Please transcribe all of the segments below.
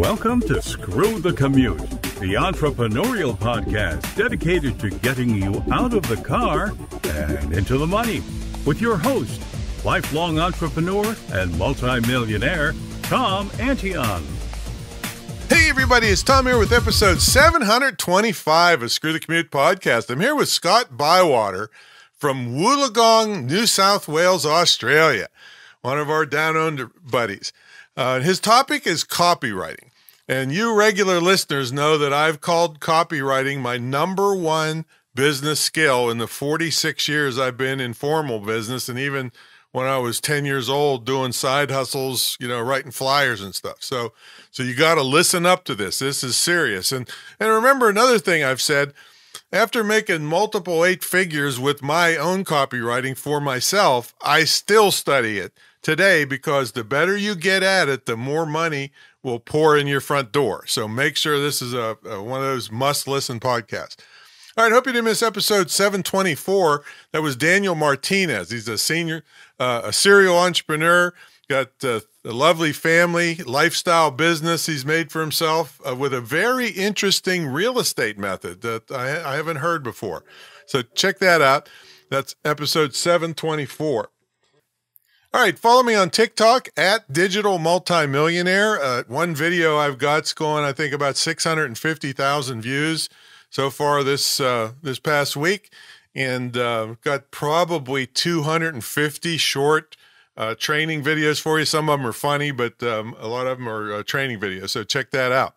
Welcome to Screw the Commute, the entrepreneurial podcast dedicated to getting you out of the car and into the money. With your host, lifelong entrepreneur and multimillionaire, Tom Antion. Hey, everybody, it's Tom here with episode 725 of Screw the Commute podcast. I'm here with Scott Bywater from Wollongong, New South Wales, Australia, one of our down under buddies. Uh, his topic is copywriting. And you regular listeners know that I've called copywriting my number one business skill in the 46 years I've been in formal business and even when I was 10 years old doing side hustles, you know, writing flyers and stuff. So so you got to listen up to this. This is serious. And and remember another thing I've said, after making multiple eight figures with my own copywriting for myself, I still study it today because the better you get at it, the more money will pour in your front door. So make sure this is a, a one of those must listen podcasts. All right, hope you didn't miss episode 724. That was Daniel Martinez. He's a senior, uh, a serial entrepreneur, got a lovely family, lifestyle business he's made for himself uh, with a very interesting real estate method that I, I haven't heard before. So check that out. That's episode 724. All right, follow me on TikTok at Digital Multimillionaire. Uh, one video I've got's going, I think, about six hundred and fifty thousand views so far this uh, this past week, and uh, got probably two hundred and fifty short uh, training videos for you. Some of them are funny, but um, a lot of them are uh, training videos. So check that out.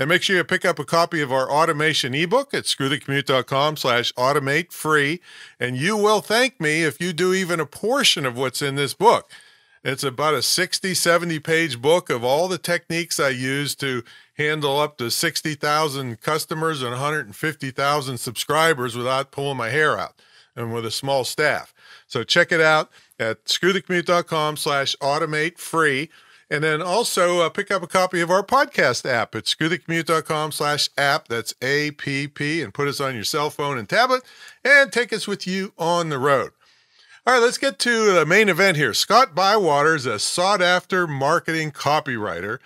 And make sure you pick up a copy of our automation ebook at screwthecommute.com slash automate free. And you will thank me if you do even a portion of what's in this book. It's about a 60, 70 page book of all the techniques I use to handle up to 60,000 customers and 150,000 subscribers without pulling my hair out and with a small staff. So check it out at screwthecommute.com slash automate free. And then also uh, pick up a copy of our podcast app at screwthecommute.com slash app. That's A-P-P and put us on your cell phone and tablet and take us with you on the road. All right, let's get to the main event here. Scott Bywater is a sought after marketing copywriter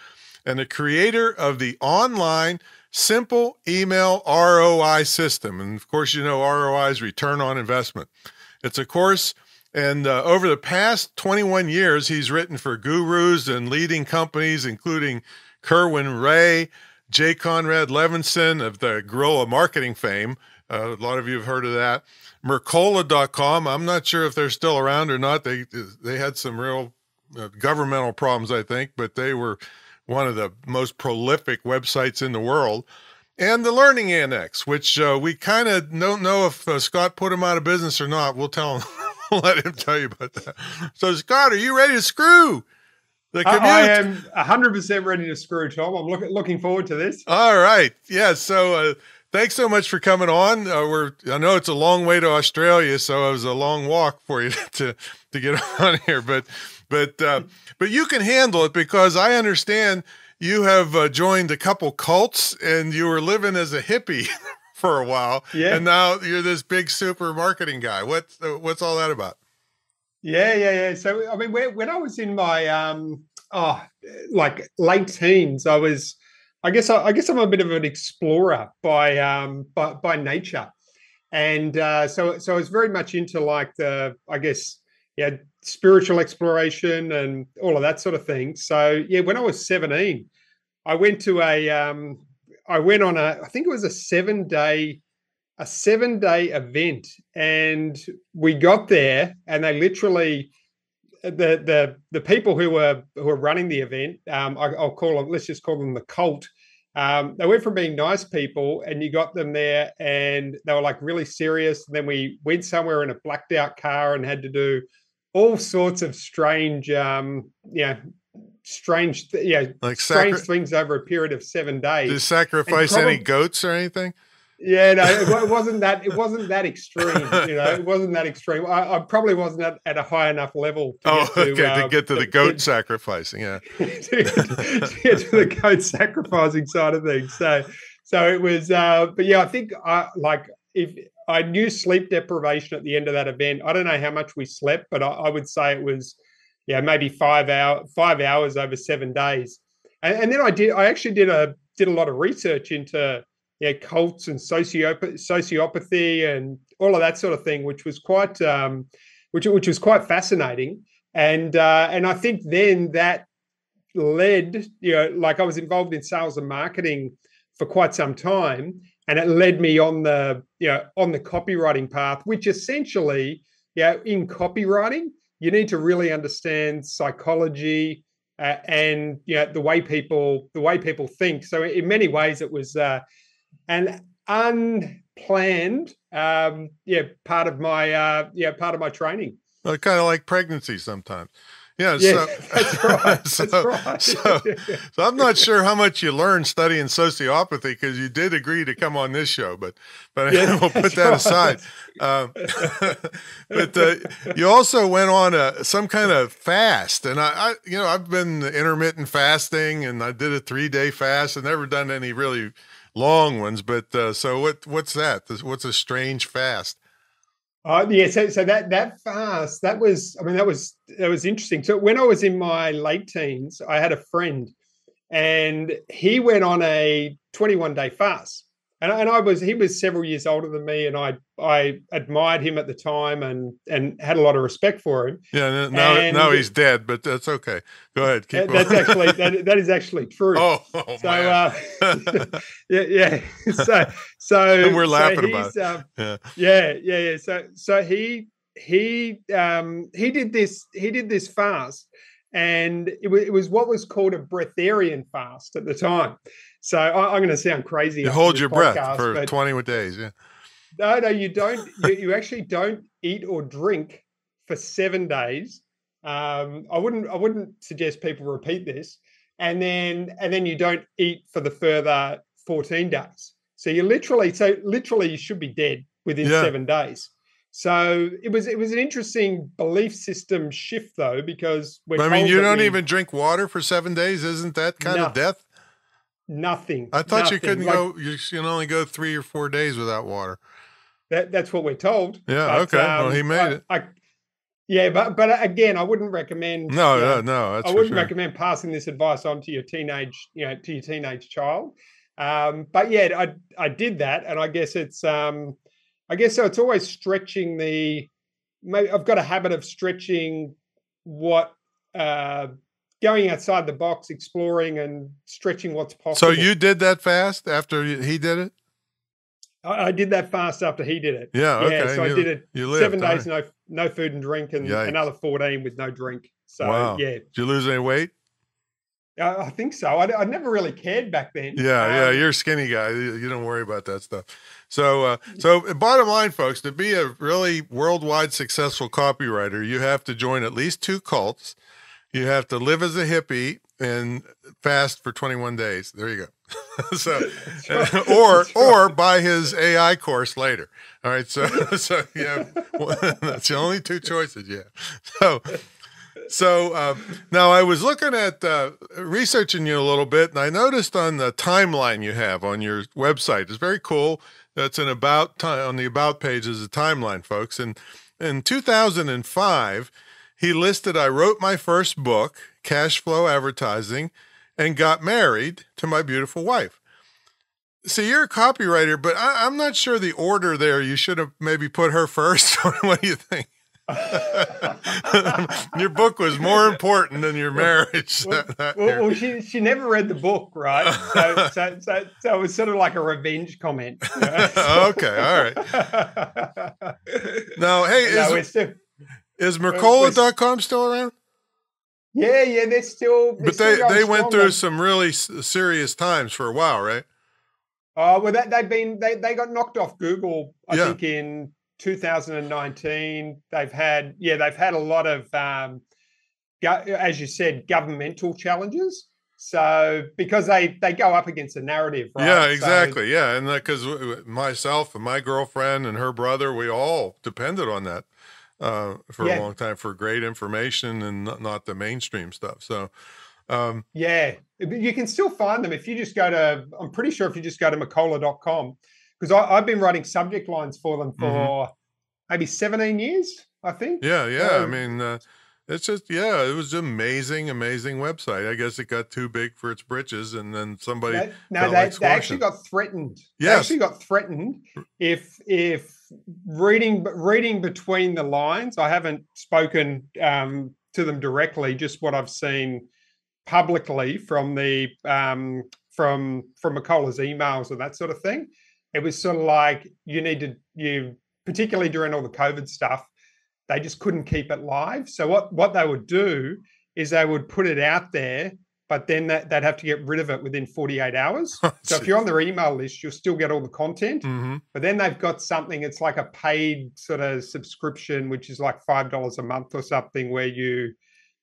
and the creator of the online simple email ROI system. And of course, you know, ROI is return on investment. It's a course and uh, over the past 21 years, he's written for gurus and leading companies, including Kerwin Rae, Jay Conrad Levinson of the Guerrilla Marketing fame. Uh, a lot of you have heard of that. Mercola.com. I'm not sure if they're still around or not. They they had some real uh, governmental problems, I think, but they were one of the most prolific websites in the world. And the Learning Annex, which uh, we kind of don't know if uh, Scott put him out of business or not. We'll tell him let him tell you about that. So, Scott, are you ready to screw? The commute? I am 100% ready to screw, Tom. I'm look, looking forward to this. All right. Yeah. So, uh, thanks so much for coming on. Uh, we're I know it's a long way to Australia, so it was a long walk for you to to get on here, but but uh, but you can handle it because I understand you have uh, joined a couple cults and you were living as a hippie for a while. Yeah. And now you're this big super marketing guy. What's what's all that about? Yeah, yeah, yeah. So I mean, when I was in my um oh like late teens, I was I guess I, I guess I'm a bit of an explorer by um by by nature. And uh, so so I was very much into like the I guess yeah spiritual exploration and all of that sort of thing. So yeah, when I was 17, I went to a um I went on a, I think it was a seven day, a seven day event, and we got there, and they literally, the the the people who were who were running the event, um, I, will call them, let's just call them the cult. Um, they went from being nice people, and you got them there, and they were like really serious. And then we went somewhere in a blacked out car and had to do all sorts of strange, um, know, strange, th- yeah, like strange sacri- things over a period of seven days. Did sacrifice probably, any goats or anything? Yeah, no, it, it, wasn't that. It wasn't that extreme. You know, it wasn't that extreme. I, I probably wasn't at, at, a high enough level. To oh, get to, okay, uh, to get to the goat sacrificing. Yeah, to, to, get to the goat sacrificing side of things. So, so it was. Uh, but yeah, I think I like if I knew sleep deprivation at the end of that event. I don't know how much we slept, but I, I would say it was yeah, maybe five hour five hours over seven days. and, and then I did. I actually did a did a lot of research into yeah, cults and sociop- sociopathy and all of that sort of thing, which was quite um, which which was quite fascinating. And uh, and I think then that led, you know, like I was involved in sales and marketing for quite some time, and it led me on the you know on the copywriting path, which essentially, yeah, in copywriting, you need to really understand psychology uh, and you know the way people the way people think. So in many ways, it was uh, an unplanned, um, yeah, part of my uh, yeah part of my training. Well, kind of like pregnancy sometimes. Yeah, yeah, so, that's right. so, that's right. so, so, I'm not sure how much you learned studying sociopathy because you did agree to come on this show, but but yeah, we'll put that right. aside. Um, but uh, you also went on a some kind of fast, and I, I, you know, I've been intermittent fasting, and I did a three day fast. I've never done any really long ones, but uh, so what? What's that? What's a strange fast? Uh, yeah, so so that that fast that was I mean that was that was interesting. So when I was in my late teens, I had a friend, and he went on a 21 day fast, and, and I was he was several years older than me, and I I admired him at the time and and had a lot of respect for him. Yeah, now and now he's dead, but that's okay. Go ahead, keep That's actually that, that is actually true. Oh, oh so uh, yeah, yeah. So so and we're laughing so about it. Um, yeah. yeah, yeah, yeah. So so he he um he did this he did this fast and it, w- it was what was called a breatharian fast at the time so I, am going to sound crazy. You hold your breath for 20 days. Yeah. No, no, you don't. you, you, actually don't eat or drink for seven days. Um, I wouldn't. I wouldn't suggest people repeat this. And then, and then you don't eat for the further 14 days. So you literally, so literally, you should be dead within yeah. seven days. So it was it was an interesting belief system shift though because I mean you don't we, even drink water for seven days, isn't that kind no, of death? Nothing. I thought nothing. you couldn't like, go. You can only go three or four days without water. That that's what we're told. Yeah. But, okay. Um, well, he made I, it. I, yeah, but but again, I wouldn't recommend. No, no, no. I wouldn't sure. recommend passing this advice on to your teenage, you know, to your teenage child. Um, but yeah, I I did that, and I guess it's um, I guess so. It's always stretching the. Maybe I've got a habit of stretching what uh, going outside the box, exploring and stretching what's possible. So you did that fast after he did it? I, I did that fast after he did it. Yeah, okay. Yeah, so you, I did it lived, seven days, no no food and drink, and Yikes. another fourteen with no drink. So wow. yeah. Did you lose any weight? Uh, I think so. I, I never really cared back then. Yeah, um, yeah. You're a skinny guy. You, you don't worry about that stuff. So, uh, so bottom line, folks, to be a really worldwide successful copywriter, you have to join at least two cults you have to live as a hippie and fast for 21 days. There you go. so, right. or or buy his AI course later. All right. So so yeah, that's the only two choices. Yeah. So so uh, now I was looking at uh, researching you a little bit, and I noticed on the timeline you have on your website. It's very cool. That's an about time on the about page is a timeline, folks. And in 2005 he listed I wrote my first book, Cash Flow Advertising, and got married to my beautiful wife. See, you're a copywriter, but I, am not sure the order there. You should have maybe put her first. what do you think? your book was more important than your marriage. Well, that, well, well, she she never read the book, right? So so, so, so it was sort of like a revenge comment. You know? okay, all right. Now, hey, no, is, still, is Mercola.com still around? Yeah, yeah, they're still. They're but they they went through some really serious times for a while, right? Oh well, that they've been they they got knocked off Google. I yeah. think in 2019. They've had yeah they've had a lot of um, as you said governmental challenges. So because they they go up against a narrative, right? Yeah, exactly. So, yeah, and because myself and my girlfriend and her brother, we all depended on that uh, for yeah. a long time for great information and not, not the mainstream stuff. So, um, yeah, you can still find them if you just go to, I'm pretty sure if you just go to Mercola.com, because I've been writing subject lines for them for mm-hmm. maybe 17 years, I think. Yeah, yeah. Um, I mean, uh, It's just yeah, it was amazing, amazing website. I guess it got too big for its britches, and then somebody no, no they, like they actually got threatened. Yes. They actually got threatened. If if reading reading between the lines, I haven't spoken um, to them directly. Just what I've seen publicly from the um, from from Mercola's emails and that sort of thing. It was sort of like you need to you particularly during all the COVID stuff they just couldn't keep it live. So what what they would do is they would put it out there, but then that, they'd have to get rid of it within 48 hours. so if you're on their email list, you'll still get all the content. Mm-hmm. But then they've got something, it's like a paid sort of subscription, which is like five dollars a month or something, where you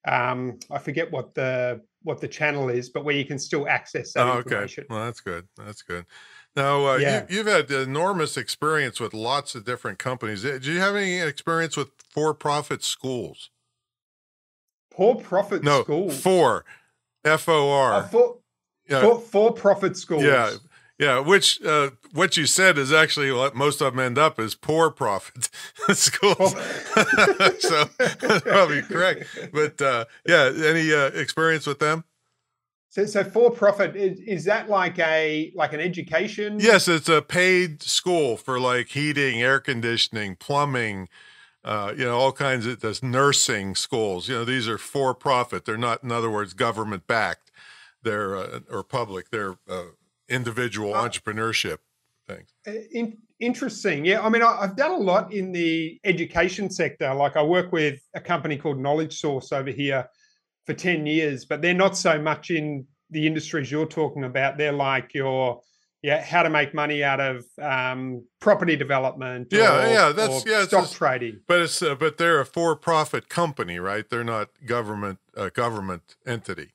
um, I forget what the what the channel is, but where you can still access that oh, information. Okay. Well, that's good. That's good. Now, uh, yeah. you, have had enormous experience with lots of different companies. Do you have any experience with for-profit schools? For-profit no, schools? For, F-O-R. Uh, for, yeah. for, for-profit schools. Yeah, yeah. Which uh, what you said is actually what most of them end up as poor profit schools. so probably correct. But uh, yeah, any uh, experience with them? So, so for profit is, is that like a like an education? Yes, it's a paid school for like heating, air conditioning, plumbing, uh, you know, all kinds of this nursing schools. You know, these are for profit. They're not, in other words, government backed. They're uh, or public. They're uh, individual uh, entrepreneurship things. Uh, in, interesting. Yeah, I mean, I, have done a lot in the education sector. Like I work with a company called Knowledge Source over here for 10 years, but they're not so much in the industries you're talking about. They're like your yeah, how to make money out of um, property development. Yeah, or, yeah, that's yeah, stock a, trading. But it's uh, but they're a for-profit company, right? They're not government uh, government entity.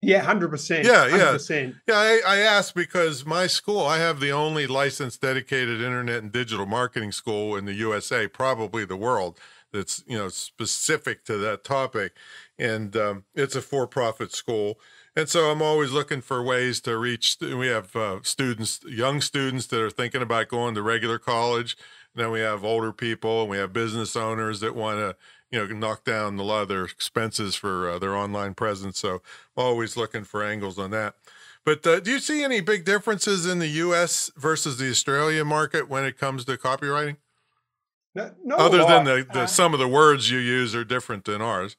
Yeah, hundred percent. Yeah, yeah, 100%. yeah. I, I asked because my school, I have the only licensed dedicated internet and digital marketing school in the USA, probably the world, that's you know specific to that topic. And um, it's a for-profit school. And so i'm always looking for ways to reach we have uh, students young students that are thinking about going to regular college. And then we have older people and we have business owners that want to you know knock down a lot of their expenses for uh, their online presence. So I'm always looking for angles on that. But uh, do you see any big differences in the us versus the australian market when it comes to copywriting no, no other than the, the uh, some of the words you use are different than ours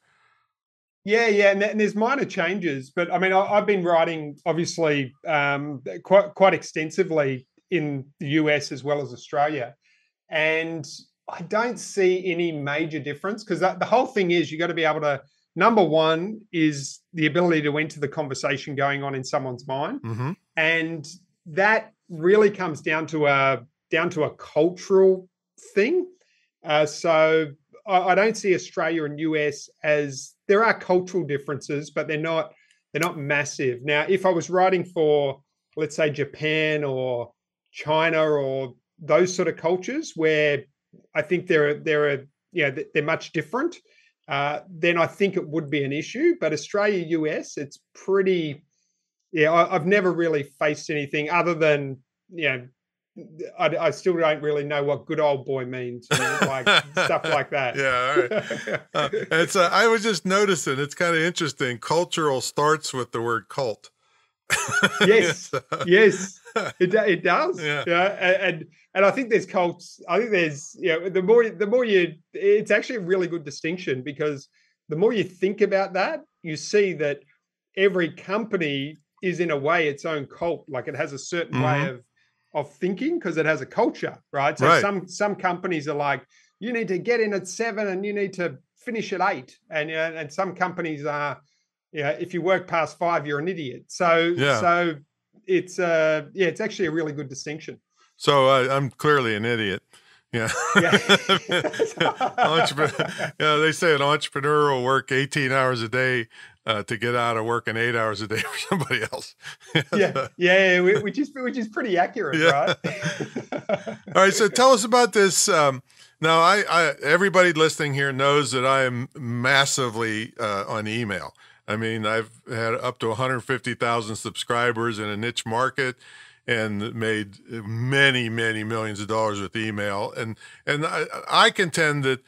yeah, yeah, and, and, there's minor changes, but I mean, I, have been writing obviously um, quite quite extensively in the US as well as Australia, and I don't see any major difference because the whole thing is you got to be able to. Number one is the ability to enter the conversation going on in someone's mind, mm-hmm. and that really comes down to a down to a cultural thing. Uh, so I, I don't see Australia and US as there are cultural differences, but they're not they're not massive. Now, if I was writing for let's say Japan or China or those sort of cultures where I think they're they're yeah they're much different, uh, then I think it would be an issue. But Australia US, it's pretty. Yeah, I, have never really faced anything other than you know I, I, still don't really know what good old boy means, you know, like stuff like that. Yeah, uh, it's. Uh, I was just noticing. It's kind of interesting. Cultural starts with the word cult. yes, yes, it it does. Yeah, yeah and and I think there's cults. I think there's yeah. You know, the more the more you, it's actually a really good distinction because the more you think about that, you see that every company is in a way its own cult. Like it has a certain mm-hmm. way of of thinking because it has a culture, right? So right. some some companies are like, you need to get in at seven and you need to finish at eight, and uh, and some companies are, yeah, if you work past five, you're an idiot. So yeah. so it's uh yeah, it's actually a really good distinction. So uh, I'm clearly an idiot. Yeah. yeah. yeah, they say an entrepreneur will work 18 hours a day uh, to get out of working eight hours a day for somebody else. yeah, yeah, which is which is pretty accurate, yeah. right? All right, so tell us about this. Um, now, I, I, everybody listening here knows that I am massively uh, on email. I mean, I've had up to 150,000 subscribers in a niche market and made many, many millions of dollars with email. And and I, I contend that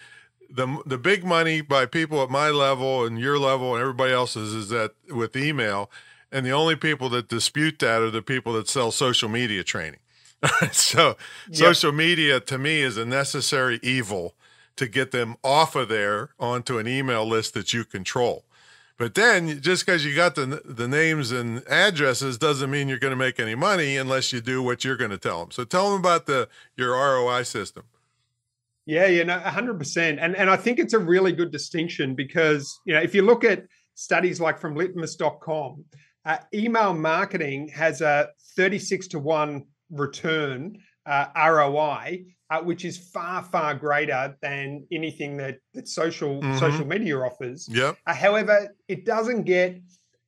the the big money by people at my level and your level and everybody else's is that with email, and the only people that dispute that are the people that sell social media training. so yep. social media to me is a necessary evil to get them off of there onto an email list that you control. But then just because you got the the names and addresses doesn't mean you're going to make any money unless you do what you're going to tell them. So tell them about the your ROI system. Yeah, you know, 100%. And and I think it's a really good distinction because, you know, if you look at studies like from litmus.com, uh, email marketing has a 36 to 1 return uh, ROI, uh, which is far far greater than anything that that social mm-hmm. social media offers. Yeah. Uh, however, it doesn't get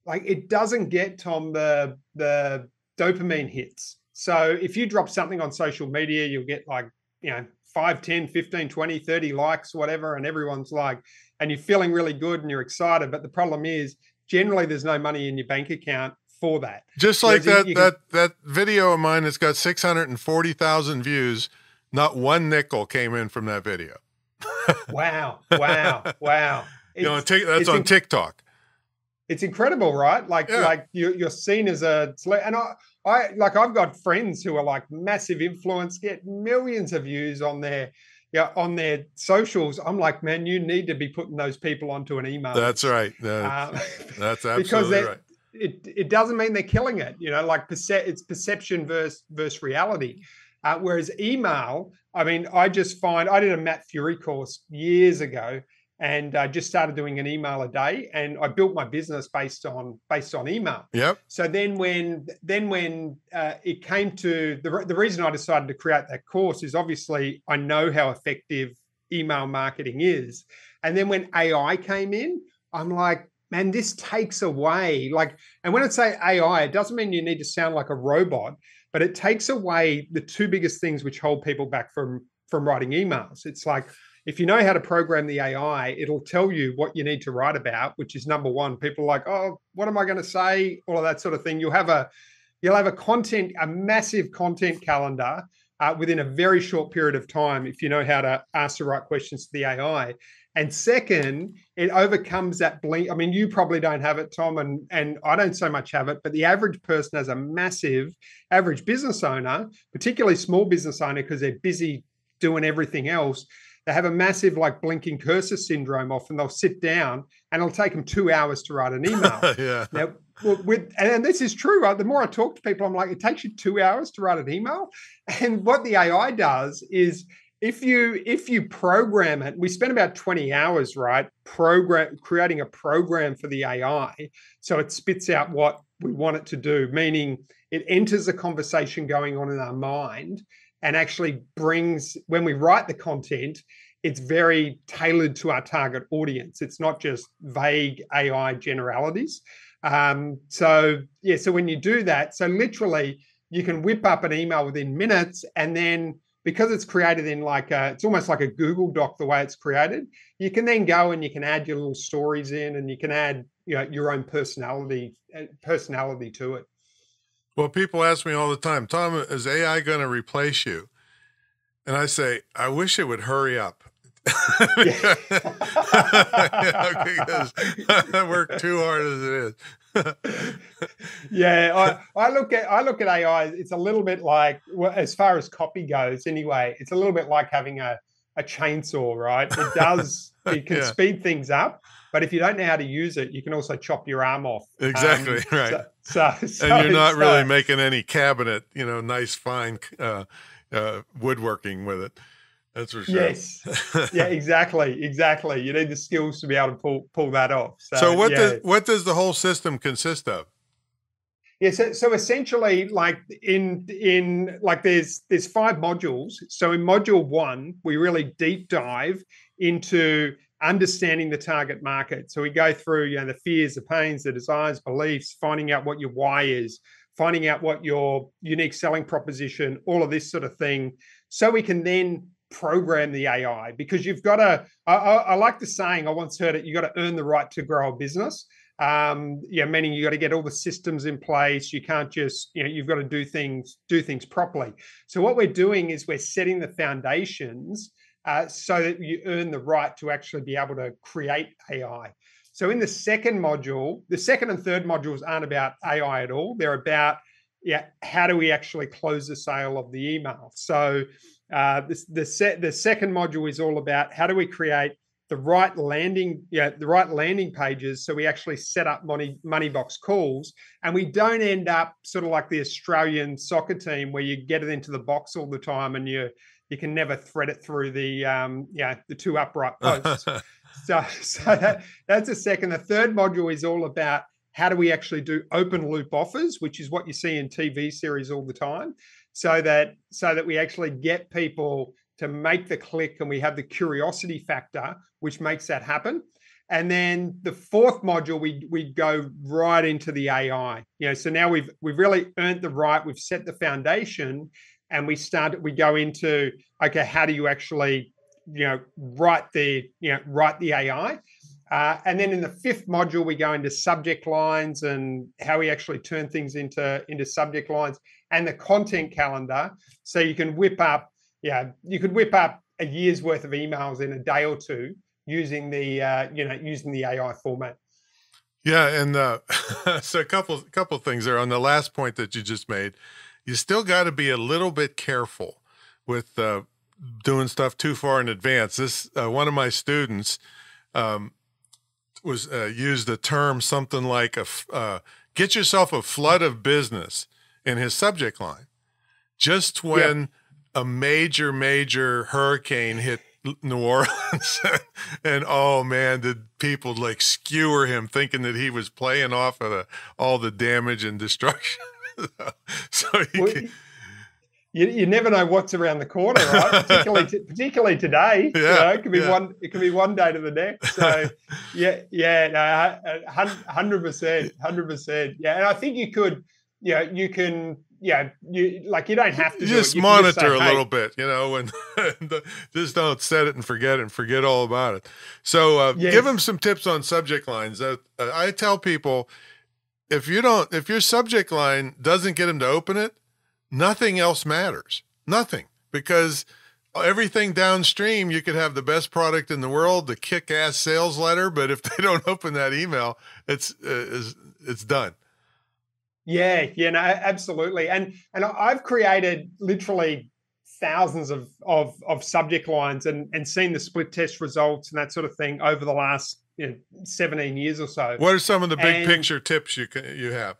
like it doesn't get Tom the the dopamine hits. So if you drop something on social media, you'll get like you know 5 10 15 20 30 likes whatever and everyone's like and you're feeling really good and you're excited but the problem is generally there's no money in your bank account for that. Just like that that that video of mine that's got 640,000 views, not one nickel came in from that video. wow. Wow. Wow. you know, that's on TikTok. It's incredible, right? Like yeah. like you you're seen as a and I I like I've got friends who are like massive influence get millions of views on their yeah, on their socials, I'm like, man, you need to be putting those people onto an email. That's right. Um, that's absolutely because right it it doesn't mean they're killing it. You know, like perce- it's perception versus versus reality. Uh, whereas email, I mean, I just find I did a Matt Furey course years ago, and I just started doing an email a day, and I built my business based on based on email. Yep. So then when then when uh, it came to the the reason I decided to create that course is obviously I know how effective email marketing is, and then when AI came in, I'm like, man, this takes away like, and when I say AI, it doesn't mean you need to sound like a robot, but it takes away the two biggest things which hold people back from from writing emails. It's like if you know how to program the AI, it'll tell you what you need to write about, which is number one. People like, oh, what am I going to say? All of that sort of thing. You'll have a you'll have a content, a massive content calendar uh, within a very short period of time if you know how to ask the right questions to the AI. And second, it overcomes that blink. I mean, you probably don't have it, Tom, and and I don't so much have it, but the average person has a massive average business owner, particularly small business owner, because they're busy doing everything else. They have a massive like blinking cursor syndrome often. They'll sit down and it'll take them two hours to write an email. yeah. Now, with and this is true, right? The more I talk to people, I'm like, it takes you two hours to write an email. And what the AI does is if you if you program it we spend about 20 hours right program creating a program for the ai so it spits out what we want it to do meaning it enters a conversation going on in our mind and actually brings when we write the content it's very tailored to our target audience it's not just vague ai generalities um, so yeah so when you do that so literally you can whip up an email within minutes and then because it's created in like a, it's almost like a Google Doc the way it's created. You can then go and you can add your little stories in, and you can add you know your own personality uh, personality to it. Well, people ask me all the time, Tom, is AI going to replace you? And I say, I wish it would hurry up. yeah, because I work too hard as it is yeah, I, I look at I look at AI. It's a little bit like, well, as far as copy goes, anyway. It's a little bit like having a a chainsaw, right? It does it can yeah. speed things up, but if you don't know how to use it, you can also chop your arm off. Exactly um, right. So, so, so, and you're not really making any cabinet, you know, nice fine uh, uh, woodworking with it. That's for sure. Yes. yeah, exactly. Exactly. You need the skills to be able to pull pull that off. So, so what yeah. does what does the whole system consist of? Yeah, so, so essentially, like in in like there's there's five modules. So in module one, we really deep dive into understanding the target market. So we go through, you know, the fears, the pains, the desires, beliefs, finding out what your why is, finding out what your unique selling proposition, all of this sort of thing. So we can then program the AI because you've got to. I, I, like the saying. I once heard it. You got to earn the right to grow a business. Um, yeah, meaning you got to get all the systems in place. You can't just, you know, you've got to do things do things properly. So what we're doing is we're setting the foundations uh, so that you earn the right to actually be able to create AI. So in the second module, the second and third modules aren't about AI at all. They're about yeah, how do we actually close the sale of the email? So uh, the the, the second module is all about how do we create the right landing, yeah, the right landing pages. So we actually set up money money box calls, and we don't end up sort of like the Australian soccer team where you get it into the box all the time and you you can never thread it through the um, yeah the two upright posts. so so that, that's a second. The third module is all about how do we actually do open loop offers, which is what you see in TV series all the time, so that so that we actually get people to make the click and we have the curiosity factor, which makes that happen. And then the fourth module, we we go right into the AI. You know, so now we've we've really earned the right, we've set the foundation, and we start we go into okay, how do you actually you know write the you know write the AI? Uh, and then in the fifth module, we go into subject lines and how we actually turn things into into subject lines and the content calendar, so you can whip up yeah, you could whip up a year's worth of emails in a day or two using the uh, you know using the AI format. Yeah, and uh, so a couple couple things there on the last point that you just made. You still got to be a little bit careful with uh, doing stuff too far in advance. This uh, one of my students um, was uh, used the term something like a uh, get yourself a flood of business in his subject line. Just when yep a major, major hurricane hit New Orleans, and oh man, did people like skewer him, thinking that he was playing off of the, all the damage and destruction. so well, can, you, you never know what's around the corner, right? particularly, t- particularly today. Yeah, you know, it could be yeah. one. It could be one day to the next. So, yeah, yeah, no, hundred percent, hundred percent. Yeah, and I think you could, you know, you can yeah, you like you don't have to just monitor just say, a little bit, you know, and, just don't set it and forget it and forget all about it. So uh, yes. give them some tips on subject lines. Uh, I tell people if you don't, if your subject line doesn't get them to open it, nothing else matters. Nothing because everything downstream, you could have the best product in the world, the kick-ass sales letter, but if they don't open that email, it's uh, it's done. Yeah, yeah, no, absolutely. And and I've created literally thousands of of, of subject lines and and seen the split test results and that sort of thing over the last you know, 17 years or so. What are some of the big and, picture tips you can, you have?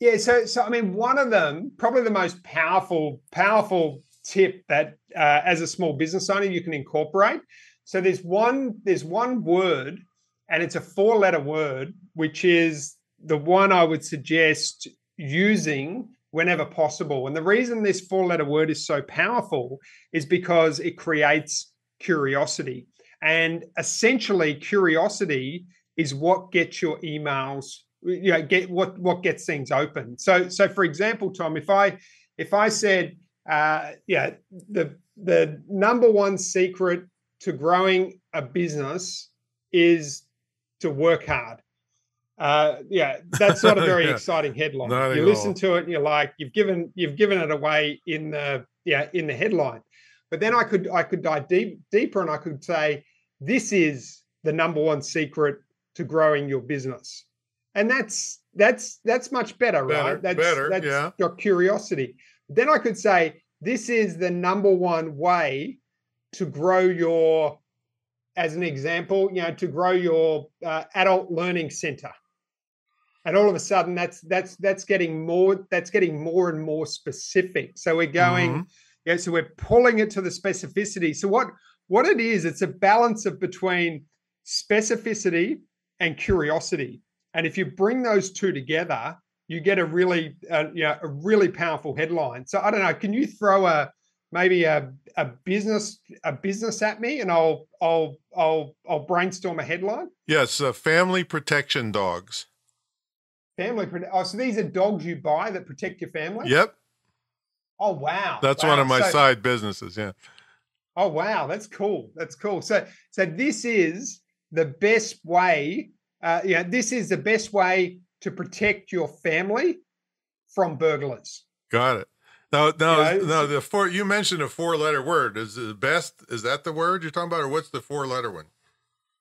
Yeah, so so I mean, one of them, probably the most powerful powerful tip that uh, as a small business owner you can incorporate. So there's one there's one word, and it's a four letter word, which is the one I would suggest using whenever possible. And the reason this four letter word is so powerful is because it creates curiosity. And essentially, curiosity is what gets your emails, you know, get what what gets things open. So, so for example, Tom, if I if I said, uh, yeah, the the number one secret to growing a business is to work hard uh, yeah, that's not a very yeah. exciting headline. Not you listen all. to it and you're like, you've given you've given it away in the yeah in the headline. But then I could I could dive deep deeper and I could say this is the number one secret to growing your business, and that's that's that's much better, better right? That's better, that's yeah. your curiosity. Then I could say this is the number one way to grow your as an example, you know, to grow your uh, adult learning center and all of a sudden that's that's that's getting more that's getting more and more specific so we're going mm-hmm. yeah so we're pulling it to the specificity so what what it is it's a balance of between specificity and curiosity and if you bring those two together you get a really uh, you know, a really powerful headline so i don't know can you throw a maybe a, a business a business at me and i'll i'll i'll i'll brainstorm a headline yes uh, family protection dogs Family. Oh, so these are dogs you buy that protect your family? Yep. Oh wow. That's wow. one of my so, side businesses. Yeah. Oh wow, that's cool. That's cool. So so this is the best way. Uh, yeah, this is the best way to protect your family from burglars. Got it. No, no, you know, no. The four you mentioned a four-letter word. Is the best? Is that the word you're talking about, or what's the four-letter one?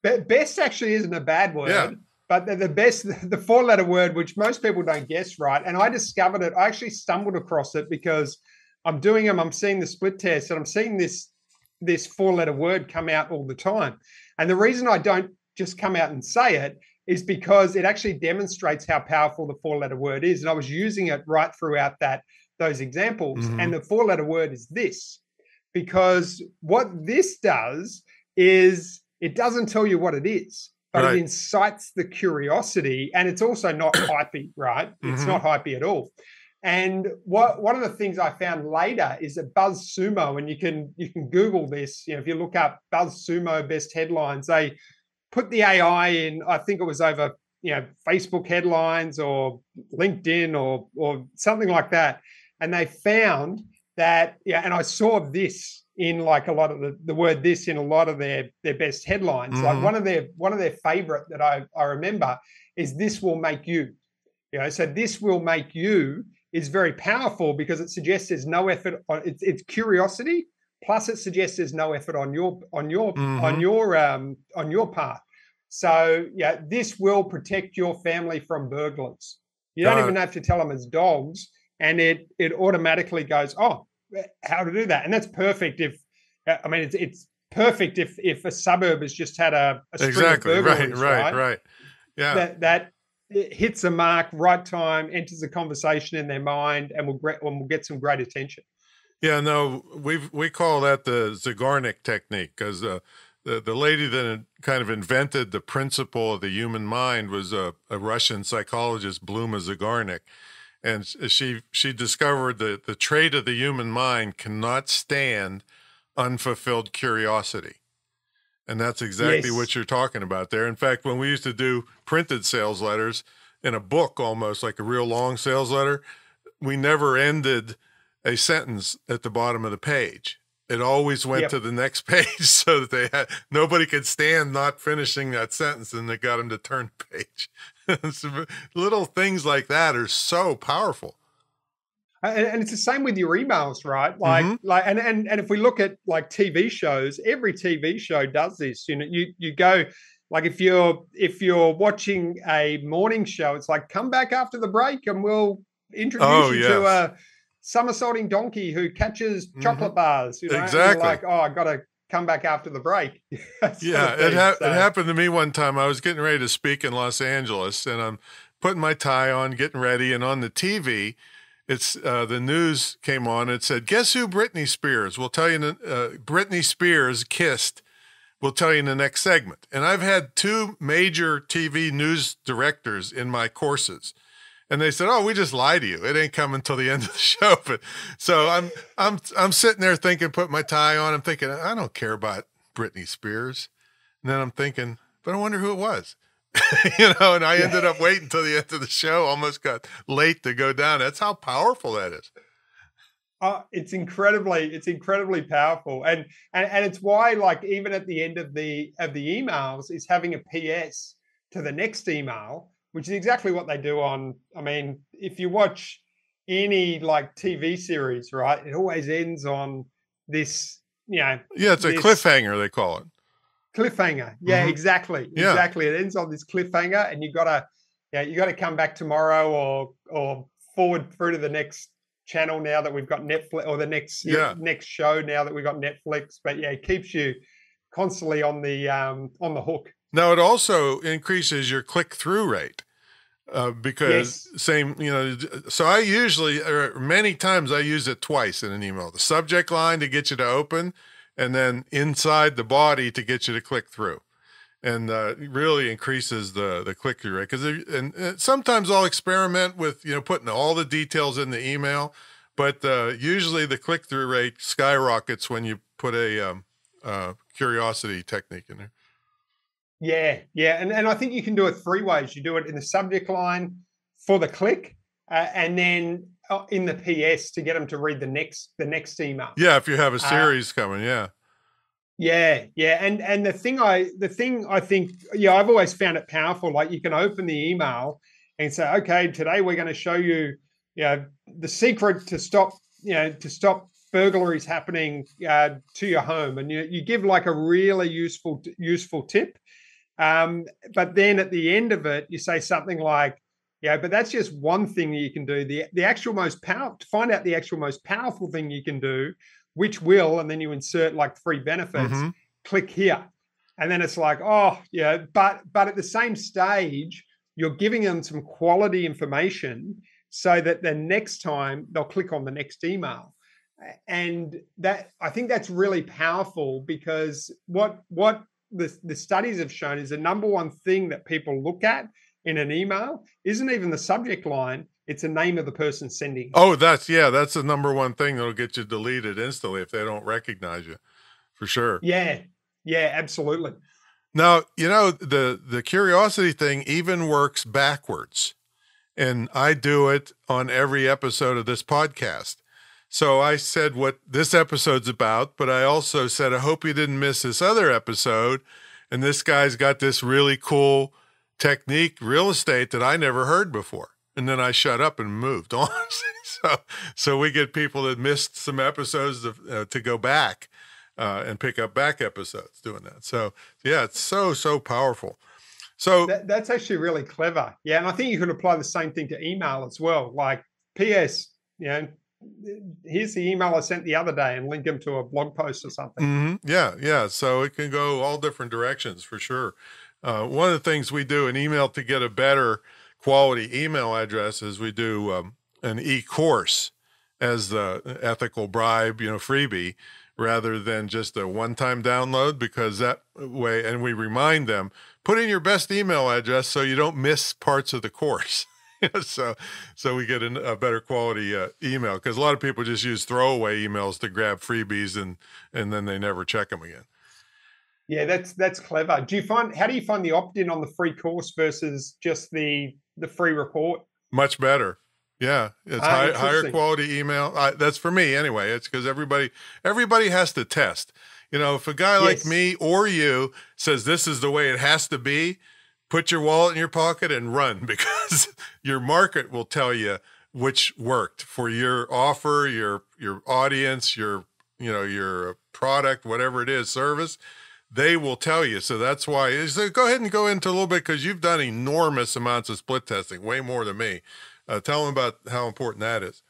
Best actually isn't a bad word. Yeah. But the, the best, the four-letter word, which most people don't guess right, and I discovered it. I actually stumbled across it because I'm doing them. I'm seeing the split test, and I'm seeing this this four-letter word come out all the time. And the reason I don't just come out and say it is because it actually demonstrates how powerful the four-letter word is. And I was using it right throughout that those examples. Mm-hmm. And the four-letter word is this, because what this does is it doesn't tell you what it is, but right. it incites the curiosity, and it's also not hypey, right? Mm-hmm. It's not hypey at all. And what one of the things I found later is that BuzzSumo, and you can you can Google this. You know, if you look up BuzzSumo best headlines, they put the AI in. I think it was over you know Facebook headlines or LinkedIn or or something like that, and they found that yeah. And I saw this in like a lot of the, the word this in a lot of their their best headlines. Mm-hmm. Like one of their one of their favorite that I I remember is this will make you. You know, so this will make you is very powerful because it suggests there's no effort on it's, it's curiosity plus it suggests there's no effort on your on your mm-hmm. on your um on your part. So yeah this will protect your family from burglars. You don't uh, even have to tell them it's dogs and it it automatically goes oh how to do that? And that's perfect if i mean it's it's perfect if if a suburb has just had a, a exactly. Right right right, right. yeah. That that hits a mark, right time, enters a conversation in their mind, and will and will get some great attention. Yeah, no, we we call that the Zeigarnik technique because uh, the the lady that kind of invented the principle of the human mind was a, a Russian psychologist, Bluma Zeigarnik, and she she discovered that the trait of the human mind cannot stand unfulfilled curiosity. And that's exactly yes. what you're talking about there. In fact, when we used to do printed sales letters in a book, almost like a real long sales letter, we never ended a sentence at the bottom of the page. It always went yep. to the next page so that they had nobody could stand not finishing that sentence and it got them to turn page. so little things like that are so powerful and, it's the same with your emails right like mm-hmm. like and, and and if we look at like tv shows every tv show does this you know you you go like if you're if you're watching a morning show it's like come back after the break and we'll introduce oh, you yes. to a somersaulting donkey who catches mm-hmm. chocolate bars you know? exactly like oh i gotta come back after the break yeah it, ha- so. it happened to me one time i was getting ready to speak in los angeles and i'm putting my tie on getting ready and on the tv it's uh, the news came on. It said, "Guess who Britney Spears?" We'll tell you. Uh, Britney Spears kissed. We'll tell you in the next segment. And I've had two major TV news directors in my courses, and they said, "Oh, we just lie to you. It ain't coming until the end of the show." But so I'm I'm I'm sitting there thinking, put my tie on. I'm thinking, I don't care about Britney Spears. And then I'm thinking, but I wonder who it was. you know, and I yeah. ended up waiting until the end of the show. Almost got late to go down. That's how powerful that is. Uh, it's incredibly, it's incredibly powerful, and and and it's why, like, even at the end of the of the emails, is having a PS to the next email, which is exactly what they do on. I mean, if you watch any like TV series, right, it always ends on this. You know, yeah, it's a cliffhanger. They call it cliffhanger. Yeah, mm-hmm. exactly. Yeah. Exactly. It ends on this cliffhanger, and you gotta, yeah, you gotta come back tomorrow or or forward through to the next channel now that we've got Netflix or the next yeah. next show now that we've got Netflix. But yeah, it keeps you constantly on the um on the hook. Now it also increases your click through rate. Uh, because yes. same, you know, so I usually, or many times I use it twice in an email. The subject line to get you to open, and then inside the body to get you to click through and uh, really increases the the click through rate because and, and, sometimes I'll experiment with you know putting all the details in the email, but uh, usually the click through rate skyrockets when you put a um, uh, curiosity technique in there. Yeah, yeah, and and I think you can do it three ways. You do it in the subject line for the click, uh, and then in the PS to get them to read the next the next email. Yeah, if you have a uh, series uh, coming, yeah. Yeah, yeah, and and the thing I the thing I think yeah I've always found it powerful. Like you can open the email and say, okay, today we're going to show you, you know, the secret to stop you know to stop burglaries happening uh, to your home, and you you give like a really useful useful tip. Um, but then at the end of it, you say something like, "Yeah, but that's just one thing that you can do. The the actual most power to find out the actual most powerful thing you can do, which will, and then you insert like free benefits. Mhm. Click here, and then it's like, oh yeah, but but at the same stage, you're giving them some quality information so that the next time they'll click on the next email and that i think that's really powerful because what what the, the studies have shown is the number one thing that people look at in an email isn't even the subject line it's the name of the person sending it. Oh, that's yeah, that's the number one thing that'll get you deleted instantly if they don't recognize you, for sure. yeah yeah absolutely Now, you know, the the curiosity thing even works backwards. And I do it on every episode of this podcast. So I said what this episode's about, but I also said I hope you didn't miss this other episode. And this guy's got this really cool technique real estate that I never heard before. And then I shut up and moved on. so so we get people that missed some episodes to, uh, to go back uh, and pick up back episodes doing that. So yeah, it's so so powerful. So that, that's actually really clever yeah and i think you can apply the same thing to email as well like ps you know here's the email i sent the other day and link them to a blog post or something mhm, yeah, yeah. So it can go all different directions for sure. Uh, one of the things we do in email to get a better quality email address is we do um, an e-course as the ethical bribe, you know, freebie, rather than just a one-time download because that way, and we remind them, put in your best email address so you don't miss parts of the course. so, so we get an, a better quality uh, email because a lot of people just use throwaway emails to grab freebies and and then they never check them again. Yeah, that's that's clever. Do you find how do you find the opt-in on the free course versus just the the free report? Much better. Yeah, it's Ah, high, higher quality email. I, that's for me anyway. It's because everybody everybody has to test. You know, if a guy like me or you says this is the way it has to be, put your wallet in your pocket and run because your market will tell you which worked for your offer, your your audience, your you know your product, whatever it is, service. They will tell you. So that's why. So go ahead and go into a little bit because you've done enormous amounts of split testing, way more than me. Uh, tell them about how important that is.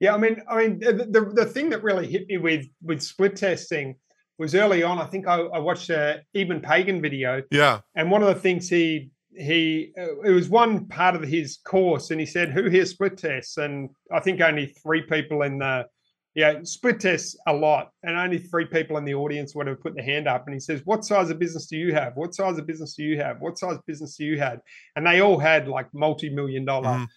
Yeah, I mean, I mean, the, the the thing that really hit me with with split testing was early on. I think I, I watched a Eben Pagan video, Yeah. and one of the things he he uh, it was one part of his course, and he said, "Who here split tests?" And I think only three people in the yeah split tests a lot, and only three people in the audience would have put their hand up. And he says, "What size of business do you have? What size of business do you have? What size business do you had?" And they all had like multi million dollar Mhm.